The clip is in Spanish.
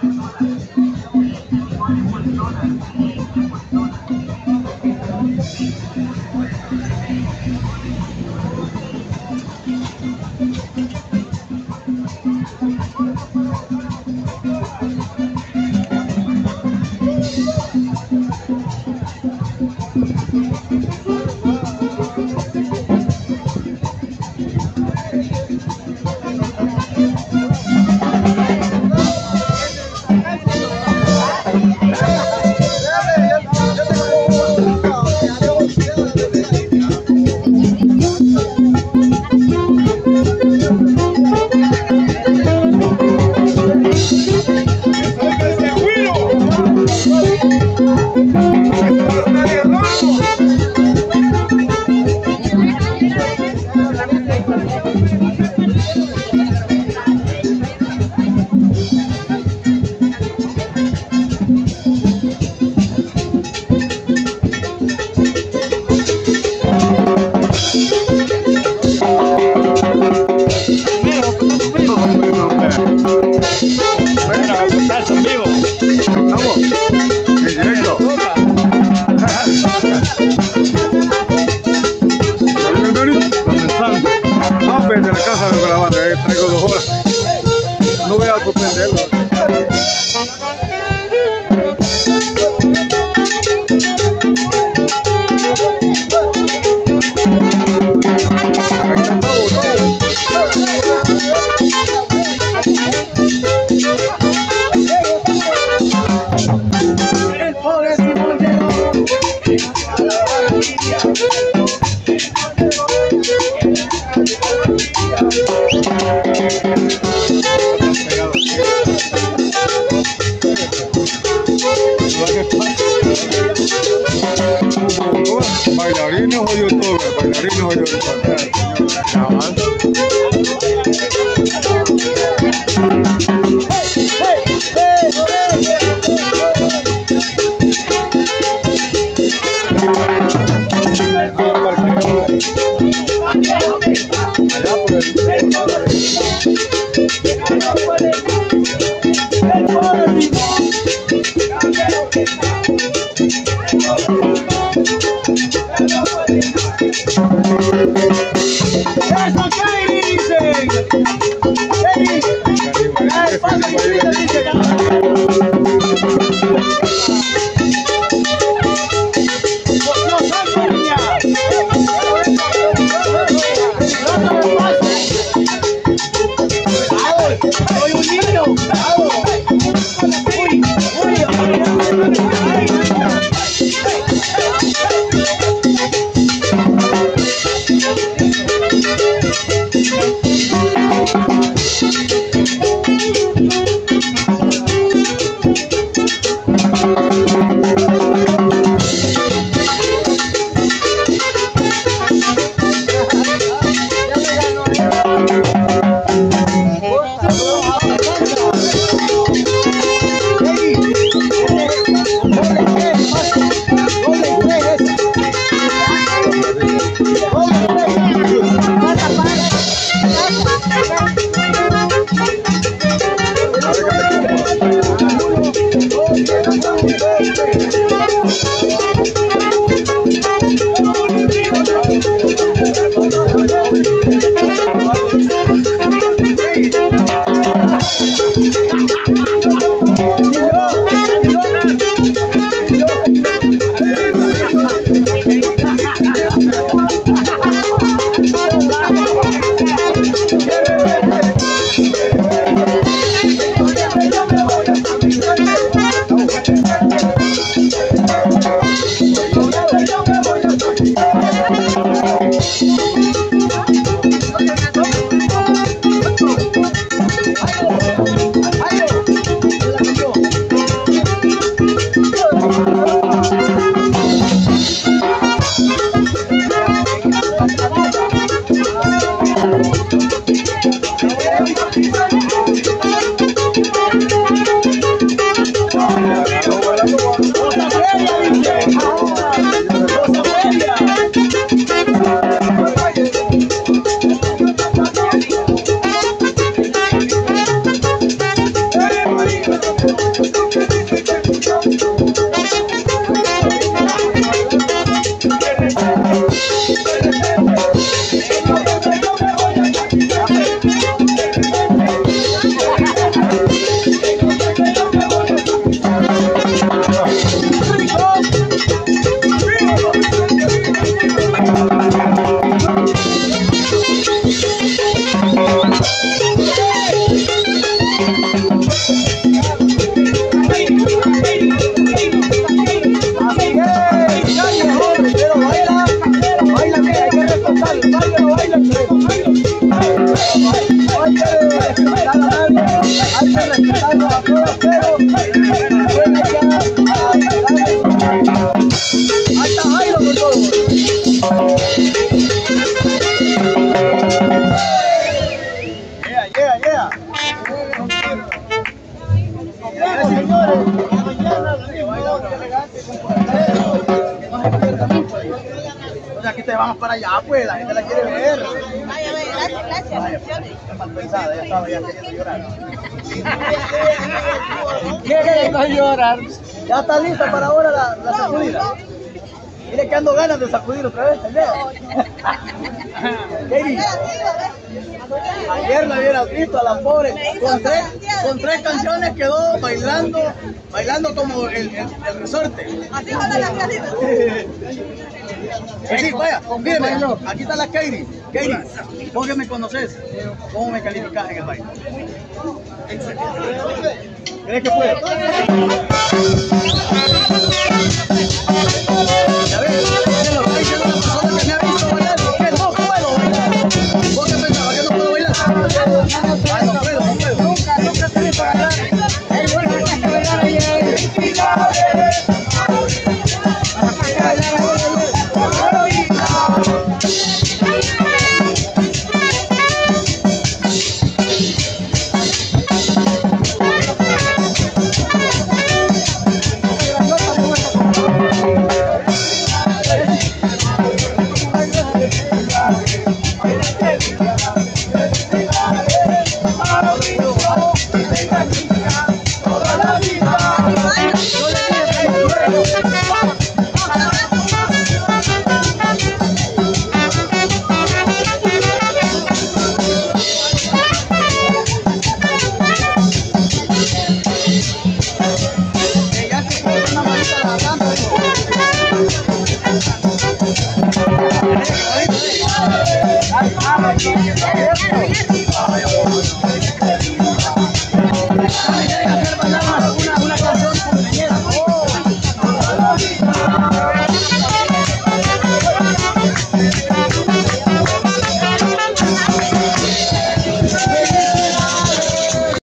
Thank you. Música youtubers, bailarines o youtubers, bailarines o youtubers. Para allá, pues, la gente la quiere ver. Vaya, vaya, gracias, gracias. ya estaba ya queriendo llorar. Queriendo llorar. Ya está lista para ahora la, la sacudida. Mire que ando ganas de sacudir otra vez, ¿entendés? Katie, ayer la hubieras visto a la pobre, con tres, con tres canciones quedó bailando, bailando como el, resorte. Así jodan las pues sí, vaya, aquí está la Katie. Katie, ¿vos que me conoces? ¿Cómo me calificás en el baile? ¿Crees que puede?